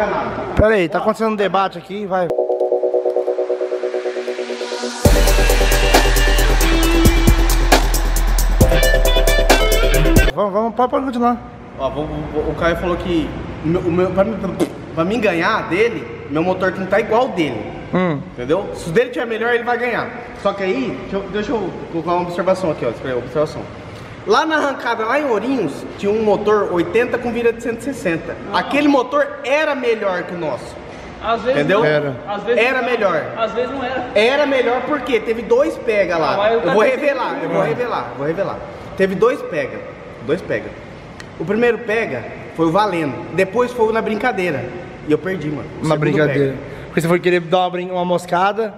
pega nada. Pera aí, tá acontecendo um debate aqui, vai. Vamos, vamos, pode, pode continuar. Ó, vou- vou- o Caio falou que o meu, o meu- pra, mim- pra mim ganhar dele, meu motor tem que estar igual ao dele. Hum. Entendeu? Se o dele tiver melhor, ele vai ganhar. Só que aí, deixa eu, deixa eu colocar uma observação aqui, ó. Observação. Lá na arrancada, lá em Ourinhos, tinha um motor 80 com vira de 160. Aquele motor era melhor que o nosso. Às vezes Entendeu? não. Era. Às vezes Era não. melhor. Às vezes não era. Era melhor porque teve dois pega Ah, lá. Eu vou revelar, que- eu vou revelar, vou revelar. Teve dois pega. Dois pega. O primeiro pega foi o valendo. Depois foi o na brincadeira. E eu perdi, mano. Uma segundo brincadeira. Porque você foi querer dar uma, uma moscada. pega.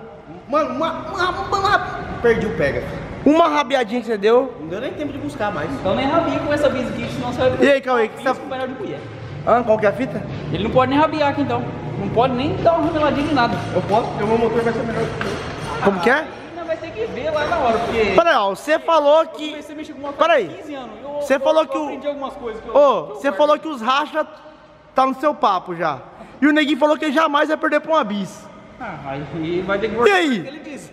Mano, uma, uma, uma- uma- perdi o pega. Uma rabiadinha que você deu. Não deu nem tempo de buscar mais. Então nem rabia com essa bis aqui, senão você vai E aí, Cauê, que você tá- de mulher. Ah, qual que é a fita? Ele não pode nem rabiar aqui então. Não pode nem dar uma rameladinha nem nada. Eu posso, porque o meu motor vai ser melhor que o seu. Como que é? Ainda vai ter que ver lá na hora, porque. Peraí, ó, você falou Eu que. a mexer com uma Peraí. há 15 anos. Eu- Você eu- falou eu que o- aprendi algumas coisas que eu. Ô, eu você guardo. falou que os racha tá no seu papo já. E o neguinho falou que ele jamais vai perder pra uma bis. Ah, aí vai ter que E aí? Ele disse.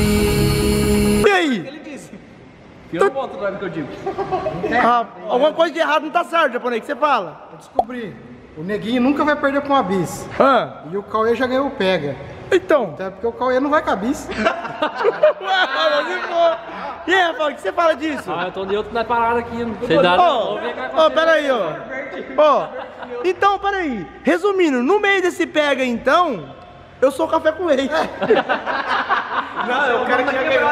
Feel? E aí? Ele disse. Eu não volto atrás do que eu digo. Ah, alguma coisa de errado não tá certo, japonês. O que você fala? Eu descobri. O neguinho nunca vai perder com uma bis. Ah, E o Cauê já ganhou o pega. então. Até porque o Cauê não vai com a bis. E aí, Rafael, o que você fala disso? Ah, eu tô de outro na parada aqui. Não sei Ô, ô, peraí, ó. Ó, então, peraí. Resumindo, no meio desse pega, então, eu sou café com leite. Não, eu quero que ganhou.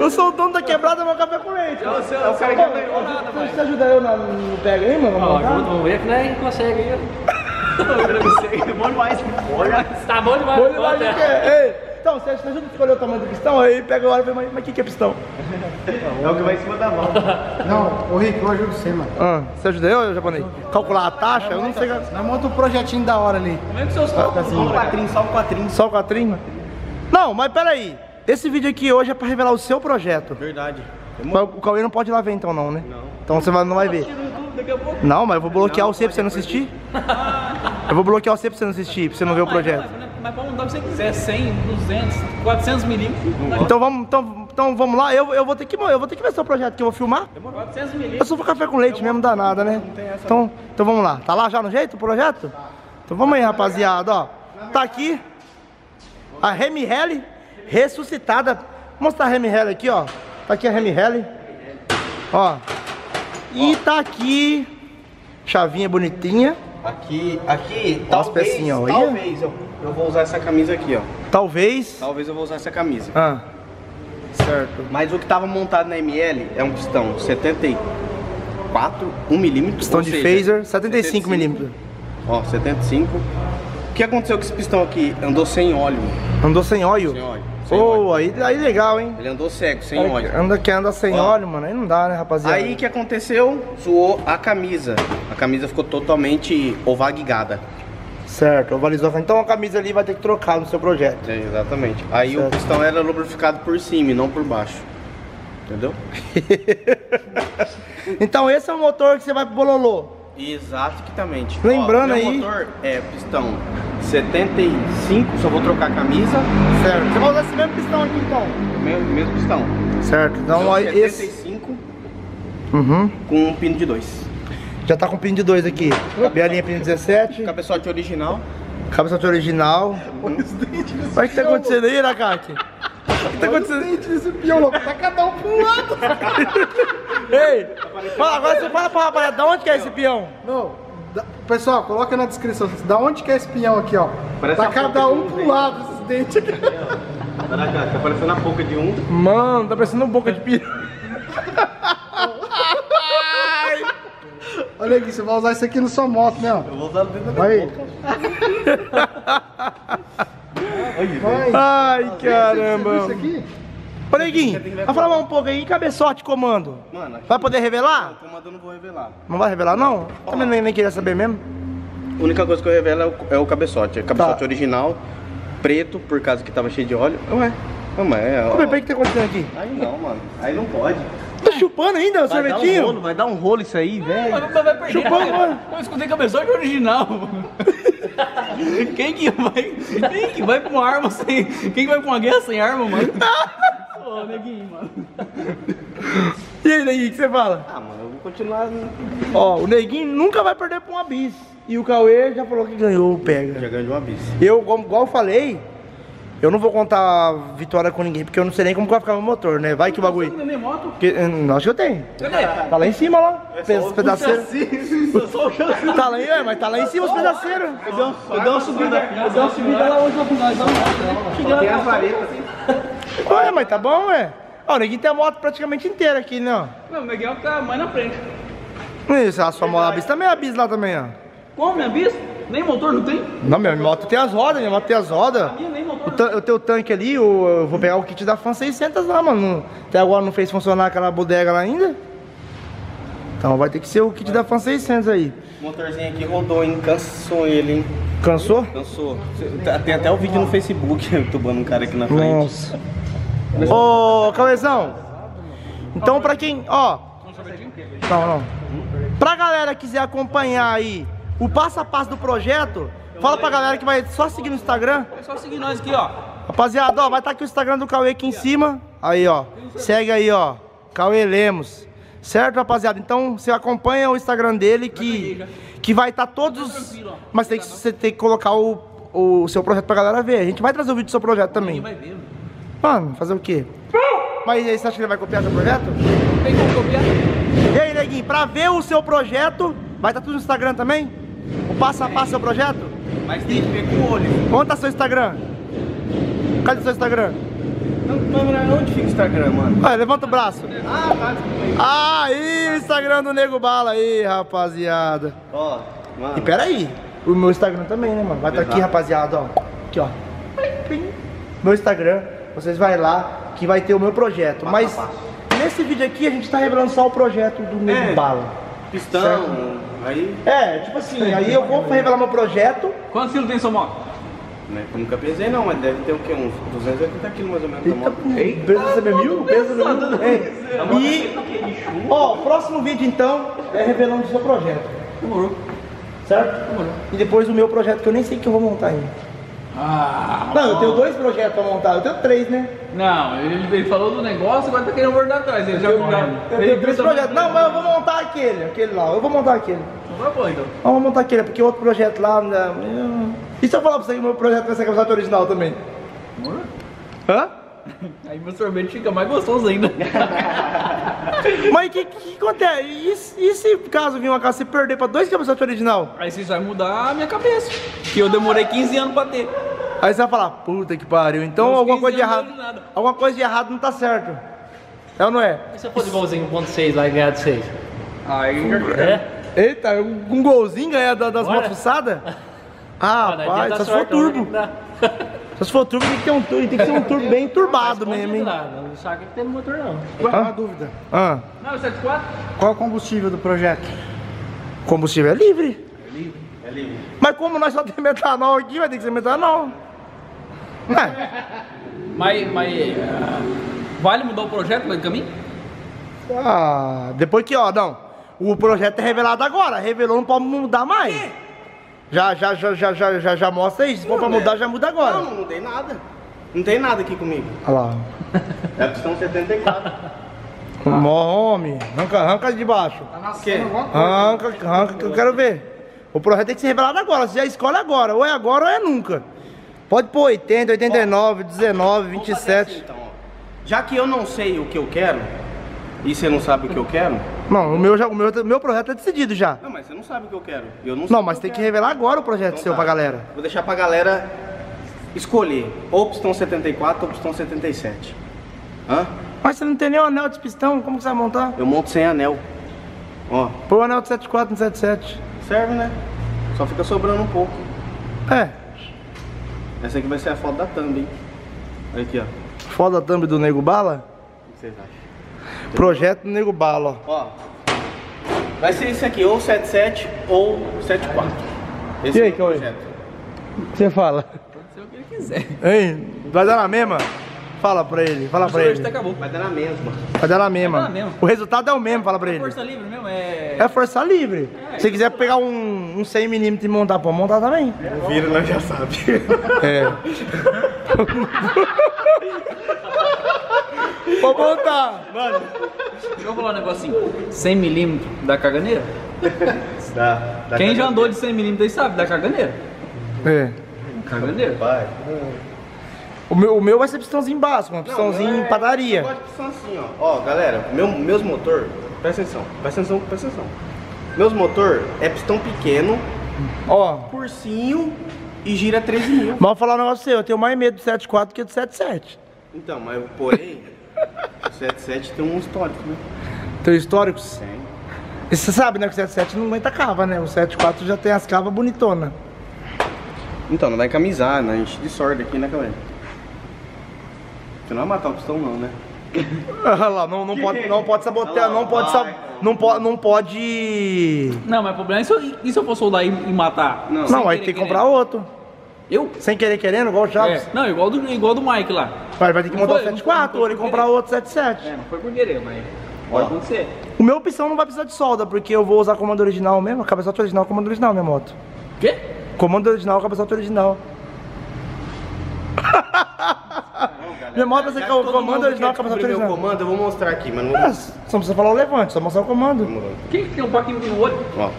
Eu sou o dono da quebrada, meu café com leite. Eu quero que. Você, você ajuda eu na- no pega aí, mano? Ó, Vamos ver que nem consegue aí. Bom demais. Tá bom demais. Que é. Ei, Então, você você ajuda a escolher o tamanho do pistão? Aí pega a hora e fala, mas mas o que, que é pistão? É o que vai em cima da mão. Não, ô Rick, eu ajudo você, mano. Ah, você ajuda eu, japonês? Calcular a taxa? Eu não sei. Nós monta um projetinho da hora ali. Como é que seus cálculos Só um quatrinho, só um quatrinho. Só o quatrinho? Não, mas peraí. Esse vídeo aqui hoje é pra revelar o seu projeto. Verdade. Mas o Cauê não pode ir lá ver então não, né? Não. Então você não vai ver. daqui a pouco? Não, mas eu vou bloquear você pra você não assistir. Eu vou bloquear você pra você não assistir, pra você não ver o projeto. Mas, mas pode mudar o que você quiser, 100, 200, 400 milímetros. Então vamos, então, então vamos lá, eu, eu, vou ter que, eu vou ter que ver seu projeto que eu vou filmar. 400 Eu milímetros. sou café com leite mesmo, dá nada, né? Então, então vamos lá. Tá lá já no jeito o projeto? Então vamos aí, rapaziada, ó. Tá aqui a Remy Helle ressuscitada. Vou mostrar a Remy Helle aqui, ó. Tá aqui a Remy Helle. Ó. E tá aqui chavinha bonitinha. Aqui, aqui, Ó as talvez, pecinhas, olha. talvez eu, eu vou usar essa camisa aqui, ó. Talvez. Talvez eu vou usar essa camisa. Ah. Certo. Mas o que tava montado na ML é um pistão 74, 1 milímetro. Pistão de seja, phaser, 75 milímetros. Ó, 75. O que aconteceu com esse pistão aqui? Andou sem óleo. Andou sem óleo? Sem óleo. Sem óleo. aí, aí legal, hein? Ele andou cego, sem óleo. Anda que anda sem Ó. óleo, mano. Aí não dá, né, rapaziada? Aí o que aconteceu? Suou a camisa. A camisa ficou totalmente ovaguigada. Certo, ovalizou. Então a camisa ali vai ter que trocar no seu projeto. É, exatamente. Aí o Certo. pistão era lubrificado por cima e não por baixo. Entendeu? Então esse é o motor que você vai pro bololô. Exatamente. Lembrando Ó, aí- motor é pistão 75, só vou trocar a camisa. Certo. Você vai usar esse mesmo pistão aqui então. Mesmo, mesmo pistão. Certo. Então esse. 75 Uhum. com um pino de 2. Já tá com pino de 2 aqui. Bielinha pino 17. Cabeçote original. Cabeçote original. Mas o que tá acontecendo aí, Nakaki? O que tá acontecendo? Esse peão louco, tá cada um pro lado. Ei! Fala, agora você fala pra rapaziada, da onde que é esse peão? Não, pessoal, coloca na descrição. Da onde que é esse peão aqui, ó? Parece tá a cada um de um pro lado, esses dentes aqui. Tá parecendo a boca de um. Mano, tá parecendo boca de peão. Olha aqui, você vai usar isso aqui na sua moto, né? ó? Eu vou usar dentro da Aí. boca. Vai. Ai, Isso caramba. aqui? Ô, Neguinho, vai falar um pouco aí, cabeçote comando. Mano, aqui- Vai poder revelar? O comando eu não vou revelar. Não vai revelar, não? Também nem, nem queria saber mesmo. A única coisa que eu revelo é o, é o cabeçote. É cabeçote Tá. original, preto, por causa que tava cheio de óleo. Ué, não, mas é. Ô, ó. Pepe, o que tá acontecendo aqui? Aí não, mano. Aí não pode. Tá chupando ainda o Vai dar um sorvetinho? rolo, vai dar um rolo isso aí, velho. Mas vai perder. Chupou, né? mano. Eu escutei cabeção de original. Quem que vai. Quem que vai pra uma arma sem. Quem que vai pra uma guerra sem arma, mano? Ô, neguinho, mano. E aí, Neguinho, o que você fala? Ah, mano, eu vou continuar. Ó, o Neguinho nunca vai perder pra uma bis. E o Cauê já falou que ganhou o pega. Já ganhou de uma bis. Eu, igual eu falei, eu não vou contar vitória com ninguém, porque eu não sei nem como vai ficar meu motor, né? Vai que o bagulho. Não tem moto? Porque, hum, acho que eu tenho. Cadê? Tá lá em cima, lá. Pe- pedaceiros. Eu sou o chassi. Tá lá, em- é, mas tá lá em cima os pedaceiros. Eu dei uma- subida. Eu dei uma subida lá hoje pra nós. Só tem as varetas. Ué, mas tá bom, ué. Ó, o Neguinho tem a moto praticamente inteira aqui, né? ó. Não, o neguinho tá mais na frente. Isso, a sua moto a bis também é a bis lá também, ó. Como, minha bis? Nem motor não tem? Não, minha moto tem as rodas, minha moto tem as rodas. Minha nem O, motor. tan- o teu tanque ali, o- eu vou pegar o kit da Fan 600 lá, mano. Até agora não fez funcionar aquela bodega lá ainda. Então vai ter que ser o kit da Fan 600 aí. O motorzinho aqui rodou, hein? Cansou ele, hein? Cansou? Cansou. Tá- Tem até o vídeo no Facebook, tubando um cara aqui na frente. Nossa. Ô, Cauezão. Então pra quem, ó. Não, não. Pra galera que quiser acompanhar aí o passo a passo do projeto, fala pra galera que vai só seguir no Instagram. É só seguir nós aqui, ó. Rapaziada, ó, vai estar aqui o Instagram do Cauê aqui em cima. Aí, ó. Segue aí, ó. Cauê Lemos. Certo, rapaziada? Então você acompanha o Instagram dele que, que vai estar todos. Mas tem que, você tem que colocar o, o seu projeto pra galera ver. A gente vai trazer o vídeo do seu projeto também. Vai ver. Mano, fazer o quê? Mas aí, você acha que ele vai copiar seu projeto? Tem como copiar? E aí, neguinho, pra ver o seu projeto, vai estar tudo no Instagram também? O passo a passo do seu projeto? Mas tem que ver com o olho. Onde tá seu Instagram? Cadê seu Instagram? Não, não, onde fica o Instagram, mano? Vai, levanta o braço. Ah, tá. aí. Aí, o Instagram do Nego Bala aí, rapaziada. Ó, mano. E pera aí, o meu Instagram também, né, mano? Vai estar aqui, Exato. rapaziada, ó. Aqui, ó. Meu Instagram, vocês vai lá que vai ter o meu projeto. Mas nesse vídeo aqui a gente tá revelando só o projeto do Nego É. Bala. Pistão, aí, É, tipo assim, aí eu vou revelar meu projeto. Quantos quilos tem sua moto? né? Eu nunca pesei não, mas deve ter o quê? Uns 280 quilos mais ou menos. Eita, da moto. peso saber mil? Peso saber mil? É. E, ó, próximo vídeo então é revelando o seu projeto. Demorou. Certo? E depois o meu projeto que eu nem sei que eu vou montar ainda. Ah. Não, eu tenho dois projetos pra montar, eu tenho três, né? Não, ele, ele falou do negócio, agora tá querendo voltar atrás. Ele já Eu tenho três projetos. Não, mas eu vou montar aquele, aquele lá, eu vou montar aquele. Vai bom então. Vamos montar aquele, porque outro projeto lá. né, eu- E se eu falar pra você que o meu projeto vai ser cabeçote original também? Hã? Aí meu sorvete fica mais gostoso ainda. Mas o que, que acontece? E, se- e se caso vir uma casa você perder pra dois cabeçotes original? Aí vocês vão mudar a minha cabeça. Que eu demorei 15 anos pra ter. Aí você vai falar, puta que pariu. Então alguma 15 coisa de errado. não de. Alguma coisa de errado não tá certo. É ou não é? E se eu for de golzinho 1.6 lá e ganhar de 6? Aí É? Eita, um golzinho ganhar da- das Bora. motos fuçadas? Ah, rapaz, só se for não, turbo. Se for turbo tem que ter um turbo, tem que ser um turbo bem turbado mesmo, hein? entrar, Não sabe que tem no motor não. Agora uma dúvida. Ah, Não, é 74? Qual é o combustível do projeto? combustível é livre. É livre. Mas como nós só temos metanol aqui, vai ter que ser metanol. É, Mas, mas ah, vale mudar o projeto no caminho? ah, depois que, ó, não. O projeto é revelado agora. Revelou, não pode mudar mais. Já, já, já, já, já, já, já mostra aí. Se for pra mudar, já muda Não, agora. não mudei nada. Não tem nada aqui comigo. Olha lá. É a pistão 74. Mó homem. Arranca, arranca de baixo. Tá nascendo alguma coisa. Arranca, arranca que eu quero ver. O projeto tem que ser revelado agora. Você já escolhe agora. Ou é agora ou é nunca. Pode pôr 80, 89, 19, Vamos fazer 27. assim, então, ó. Já que eu não sei o que eu quero, e você não sabe o que eu quero, Não, o meu, já, o meu, o meu projeto é decidido já. não, mas você não sabe o que eu quero. Eu não, Não, o mas eu tem que revelar agora o projeto Então seu tá. pra galera. Vou deixar pra galera escolher ou pistão 74 ou pistão 77. Hã? Mas você não tem nem o anel de pistão, como que você vai montar? Eu monto sem anel. Ó, Põe o anel de 74 no 77. serve, né? Só fica sobrando um pouco. É, Essa aqui vai ser a foto da thumb, hein? Olha aqui, ó. O foda a thumb do Nego Bala. que vocês acham? Projeto do Nego Bala, ó. Ó. Vai ser esse aqui, ou 77 ou 74. Esse E aí, é o projeto. Você fala. Pode ser o que ele quiser. Hein? Vai dar na mesma? Fala pra ele, fala pra ele. até acabou. Vai dar na mesma. Vai dar na mesma. Vai dar na mesma. O resultado é o mesmo, fala pra ele. Força livre mesmo, é. É força livre. Se quiser pegar um, um 100mm e montar, pode montar também. Vira, nós já sabe. É. Pode montar. Mano, Deixa eu falar um negocinho. 100mm da caganeira? Dá, dá Quem já andou de 100mm aí sabe, da caganeira. é. Caganeira. Vai. O meu, o meu vai ser pistãozinho básico, uma pistãozinho em Eu padaria. gosto de pistão assim, ó. Ó, galera, meu, meus motor, presta atenção, presta atenção, presta atenção. Meus motor é pistão pequeno, Ó, cursinho e gira 13 mil. mas vou falar um negócio seu, eu tenho mais medo do 74 que do 77. Então, mas porém, 77 tem um histórico, né? Teu históricos? Tem. E você sabe, né, que o 77 não aguenta cava, né? O 74 já tem as cavas bonitonas. Então, não vai camisar, né? Enche de sorte aqui, né, galera? Você não vai matar o pistão, não, né? Olha lá, não, não pode, não pode sabotear, não pode, sab... não pode, não pode... Não, mas o problema é se eu, e se eu for soldar e, e matar? Não. Não, aí tem que comprar outro. Eu? Sem querer querendo, igual o Chaves. É. Não, igual do, igual do Mike lá. Vai, vai ter que Não montar o foi, não 74 foi, ou ele comprar querer. outro 77. É, não foi por querer, mas pode acontecer. O meu opção não vai precisar de solda, porque eu vou usar comando original mesmo, cabeçote original, comando original minha moto. Quê? Comando original, cabeçote original. minha moto vai ser com comando original, cabeçote descobrir meu original. comando, eu vou mostrar aqui, mas não vou... Mas, só não precisa falar o levante, só mostrar o comando. Quem que tem um paquinho no olho? Ó,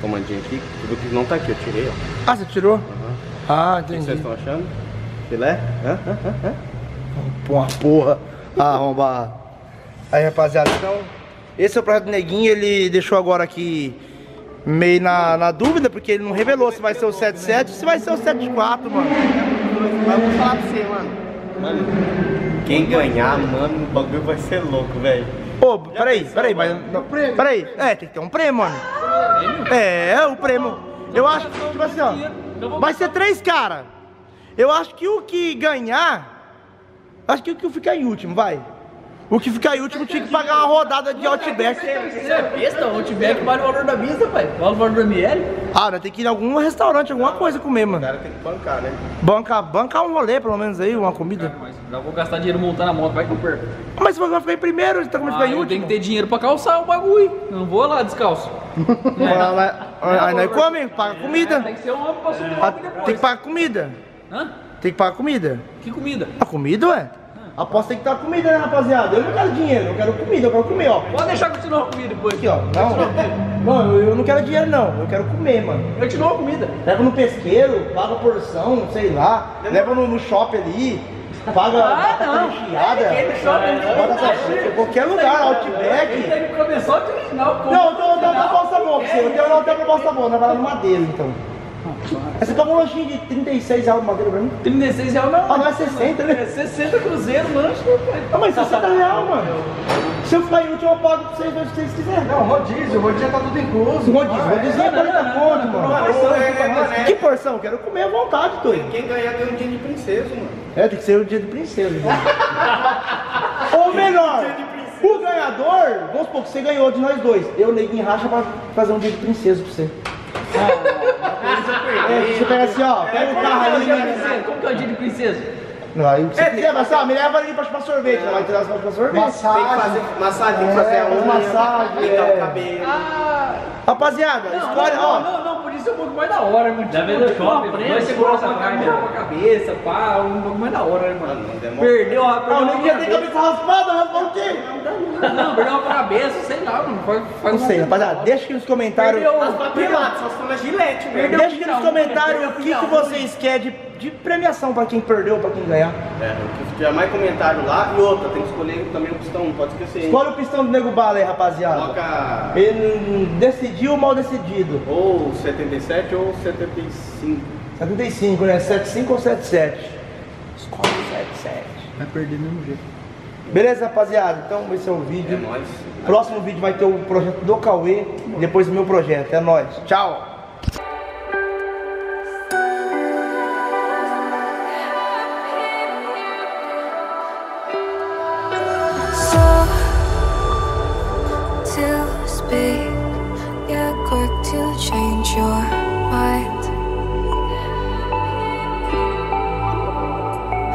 comandinho aqui, tudo que não tá aqui, eu tirei, ó. Ah, você tirou? Ah, O que vocês entendi. estão achando? Filé? Hã? Hã? Hã? Hã? Pô, uma porra. Ah, arrombar. Aí, rapaziada, então, esse é o projeto Neguinho, ele deixou agora aqui meio na, na dúvida, porque ele não revelou se vai ser o 77 ou se vai ser o 74, mano. Mas eu vou falar pra você, mano. Mano, quem ganhar, mano, o bagulho vai ser louco, velho. Ô, peraí, peraí, mas. Não, peraí, é, tem que ter um prêmio, mano. É, o prêmio. Eu acho que, tipo assim, ó. Vai ser três cara. Eu acho que o que ganhar. Acho que o que ficar em último, vai. O que ficar em último tinha que pagar uma rodada de Outback. Você é besta? O Outback vale o valor da mesa, pai. Vale o valor do ML? Ah, nós tem que ir em algum restaurante, alguma coisa comer, O mano. cara tem que bancar, né? Banca, banca um rolê, pelo menos aí, uma comida. Mas já vou gastar dinheiro montando a moto, vai que eu perco. Mas você vai ficar em primeiro, então como Ah, ficar em eu último? tenho que ter dinheiro pra calçar o bagulho. Eu não vou lá descalço. Aí nós- Aí nós comemos, paga comida. Tem que ser um homem pra subir Ah, logo depois. Tem que pagar comida. Hã? Tem que pagar comida. Que comida? A comida, ué? Aposto tem que estar comida, né, rapaziada? Eu não quero dinheiro, eu quero comida, eu quero comer, ó. Pode deixar que eu te dou comida depois. Aqui, ó. Não, não, eu, eu não quero dinheiro, não. Eu quero comer, mano. Eu te dou uma comida. Leva no pesqueiro, paga porção, sei lá. Leva no, no shopping ali, paga Ah, não. recheada. Batata- Qualquer lugar, Outback. Ele tem que começar o original. Não, eu tenho uma proposta boa pra você. Eu tenho, uma proposta boa, nós vai lá no Madeira, então. Você pagou um lanchinho de 36 reais no Madeira pra mim? 36 reais não. Ah, não é 60, né? É 60 cruzeiro, lanche. Ah, mas 60 reais, mano. Se eu ficar em último, eu pago pra vocês, se vocês quiserem. Não, rodízio, rodízio tá tudo incluso. Rodízio, rodízio é 40 conto, mano. É, é, Que porção? Quero comer à vontade, doido. Quem ganhar ganha um dia de princesa, mano. É, tem que ser o dia de princesa. né? Ou melhor, o ganhador, vamos supor que você ganhou de nós dois. Eu, neguinho, racha pra fazer um dia de princesa pra você. É, você pega assim, ó, pega o carro ali, né? Como que é o dia de princesa? Não, aí se quiser, mas ó, me leva ali pra chupar sorvete, ela vai tirar as mãos pra sorvete. Tem que fazer massagem, tem que fazer a É, unha, massagem, pintar é. o cabelo. Rapaziada, escolhe, não, ó. não, não, por isso é um pouco mais da hora, mano. Já Tipo, vem no tipo, shopping, uma dois segurança camisa né? pra cabeça, pá, um pouco mais da hora, né, mano? Não. Perdeu a Ah, o neguinho já tem cabeça raspada, raspar o quê? Não, perdeu uma pra cabeça, sei lá, mano. Faz, faz Não sei, rapaziada, deixa aqui nos comentários. Perdeu, As papeladas, só se for na gilete, velho. Perdeu. Deixa aqui nos comentários o que, que vocês querem de, de premiação pra quem perdeu, pra quem ganhar. É, se tiver mais comentário lá, e outra, tem que escolher também o pistão, não pode esquecer, hein? Escolhe o pistão do Nego Bala aí, rapaziada. Coloca Ele decidiu ou mal decidido? ou 77 ou 75. 75, né? 75 ou 77? Escolhe o 77. Vai perder do mesmo jeito. Beleza, rapaziada? Então esse é o É vídeo. nóis. Próximo vídeo vai ter o projeto do Cauê, depois o meu projeto. É nóis. Tchau.